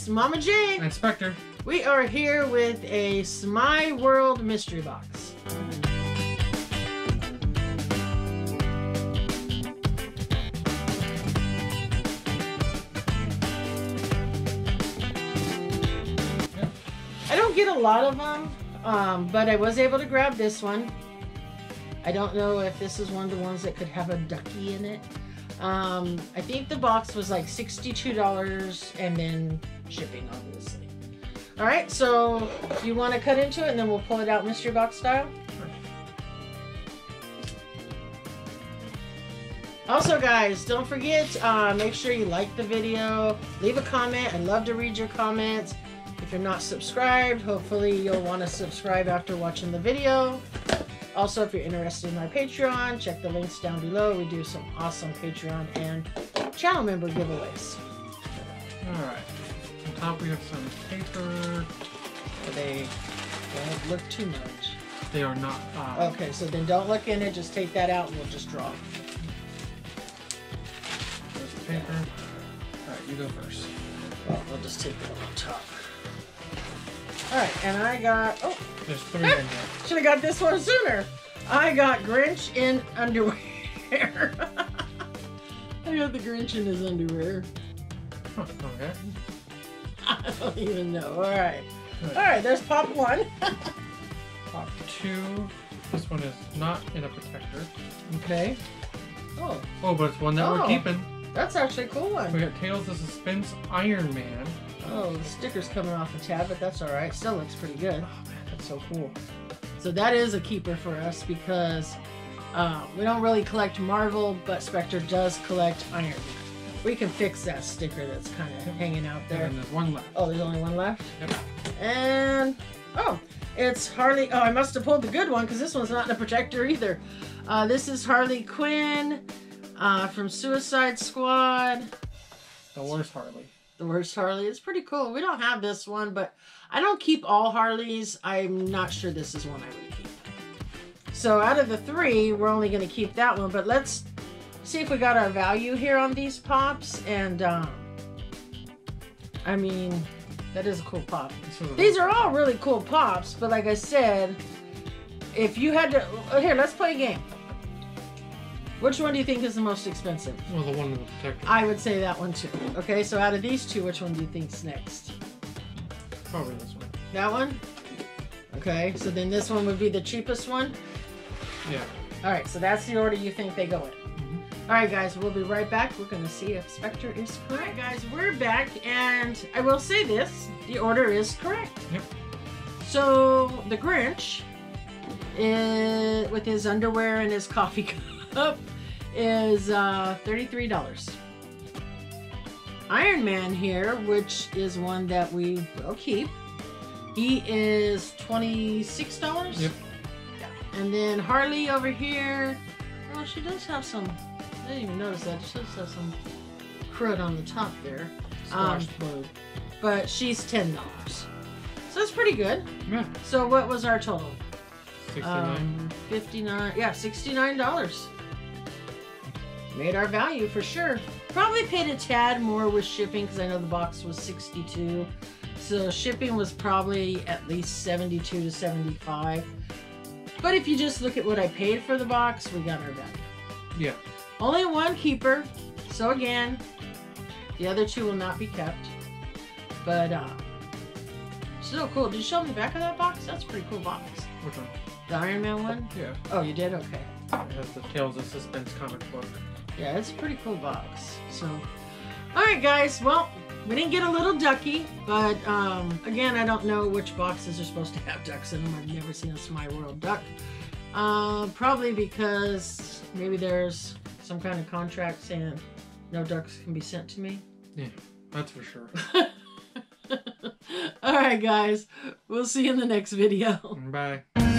it's Mama J. And Spectre. We are here with a Smeye World mystery box. I don't get a lot of them, um, but I was able to grab this one. I don't know if this is one of the ones that could have a ducky in it. Um, I think the box was like $62 and then shipping, obviously. All right, so you want to cut into it and then we'll pull it out mystery box style? Also, guys, don't forget, uh, make sure you like the video, leave a comment. I'd love to read your comments. If you're not subscribed, hopefully you'll want to subscribe after watching the video. Also, if you're interested in our Patreon, check the links down below. We do some awesome Patreon and channel member giveaways. Alright. On top we have some paper. They don't look too much. They are not. Uh, Okay, so then don't look in it. Just take that out and we'll just draw. There's the paper. Alright, you go first. Well, we'll just take one on top. All right, and I got. Oh, There's three in here. should have got this one sooner. I got Grinch in underwear. I got the Grinch in his underwear. Huh, okay. I don't even know. All right. All right, there's Pop 1. Pop two. This one is not in a protector. okay. Oh, Oh, but it's one that Oh. we're keeping. that's actually a cool one. We got Tales of Suspense Iron Man. Oh, the sticker's coming off the tab, but that's all right. Still looks pretty good. Oh man, That's so cool. So that is a keeper for us because uh, we don't really collect Marvel, but Spectre does collect Iron Man. We can fix that sticker that's kind of hanging out there. And there's one left. Oh, there's only one left? Yep. And, oh, it's Harley. Oh, I must have pulled the good one because this one's not in a protector either. Uh, this is Harley Quinn uh, from Suicide Squad. The worst Harley. The worst Harley. It's pretty cool. We don't have this one, but I don't keep all Harleys. I'm not sure this is one I would keep. So out of the three, we're only going to keep that one. But let's see if we got our value here on these pops. And, um, I mean, that is a cool pop. These are all really cool pops, but like I said, if you had to... oh, Here, let's play a game. Which one do you think is the most expensive? Well, the one in the protector. I would say that one too. Okay, so out of these two, which one do you think's next? Probably this one. That one? Okay, so then this one would be the cheapest one. Yeah. All right, so that's the order you think they go in. All right, guys, we'll be right back. We're going to see if Spectre is correct. All right, guys, we're back, and I will say this the order is correct. Yep. So the Grinch, is, with his underwear and his coffee cup, is uh, $33. Iron Man here, which is one that we will keep, he is $26. Yep. And then Harley over here, well, she does have some, didn't even notice that. Does have some crud on the top there. Um. But she's $10. So that's pretty good. Yeah. So what was our total? 69. Um, 59 yeah, $69. Made our value for sure. Probably paid a tad more with shipping because I know the box was 62 So shipping was probably at least 72 to 75 But if you just look at what I paid for the box, we got our value. yeah. Only one keeper. So again, the other two will not be kept. But uh still cool. Did you show me the back of that box? That's a pretty cool box. Which one? The Iron Man one? Yeah. Oh, you did? Okay. It has the Tales of Suspense comic book. Yeah, it's a pretty cool box. So, all right, guys. Well, we didn't get a little ducky, but um, again, I don't know which boxes are supposed to have ducks in them. I've never seen a Smeye World duck. Uh, probably because maybe there's some kind of contract saying no ducks can be sent to me. Yeah, that's for sure. all right, guys. We'll see you in the next video. Bye.